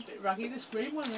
a bit raggy, this green one.